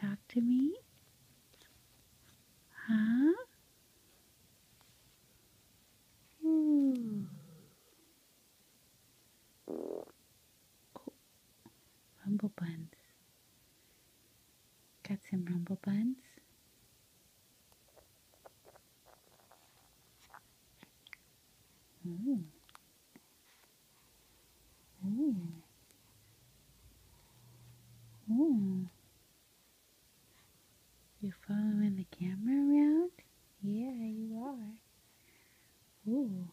talk to me? Huh? Ooh. Oh, rumble buns. Got some rumble buns. Ooh. Ooh. Ooh. You following the camera around? Yeah, you are. Ooh.